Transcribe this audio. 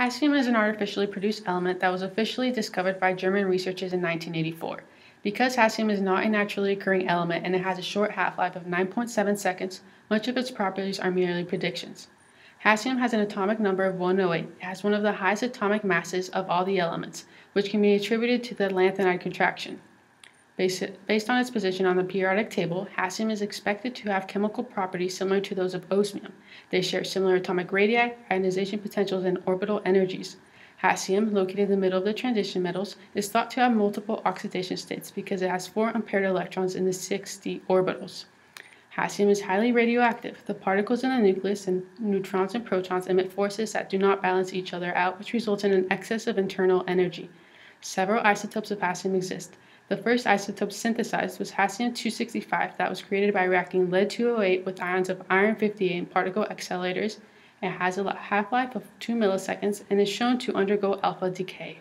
Hassium is an artificially produced element that was officially discovered by German researchers in 1984. Because hassium is not a naturally occurring element and it has a short half-life of 9.7 seconds, much of its properties are merely predictions. Hassium has an atomic number of 108. It has one of the highest atomic masses of all the elements, which can be attributed to the lanthanide contraction. Based on its position on the periodic table, hassium is expected to have chemical properties similar to those of osmium. They share similar atomic radii, ionization potentials, and orbital energies. Hassium, located in the middle of the transition metals, is thought to have multiple oxidation states because it has four unpaired electrons in the 6d orbitals. Hassium is highly radioactive. The particles in the nucleus and neutrons and protons emit forces that do not balance each other out, which results in an excess of internal energy. Several isotopes of hassium exist. The first isotope synthesized was hassium-265 that was created by reacting lead-208 with ions of iron-58 in particle accelerators. It has a half-life of 2 milliseconds and is shown to undergo alpha decay.